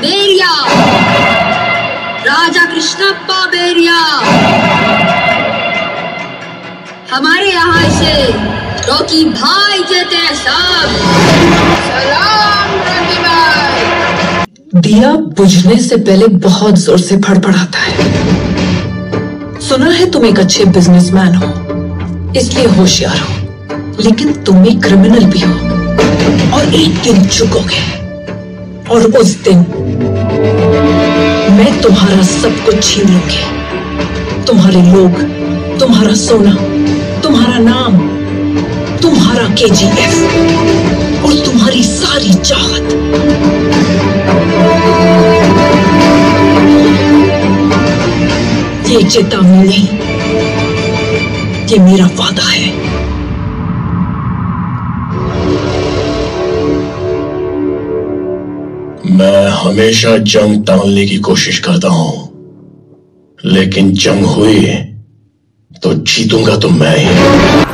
बेरिया। राजा कृष्णप्पा बेरिया। हमारे यहाँ से रॉकी भाई कहते हैं साहब सलाम दिया बुझने से पहले बहुत ज़ोर से फड़फड़ाता है। सुना है तुम एक अच्छे बिजनेसमैन हो, इसलिए होशियार हो, लेकिन तुम एक क्रिमिनल भी हो, और एक दिन चुकोगे। और उस दिन मैं तुम्हारा सब कुछ छीन लूँगी। तुम्हारे लोग, तुम्हारा सोना, तुम्हारा नाम, तुम्हारा केजीएफ और तुम्हारी सारी चाहत। ये चेतावनी नहीं ये मेरा वादा है। मैं हमेशा जंग टालने की कोशिश करता हूँ। लेकिन जंग हुई तो जीतूँगा तो मैं ही।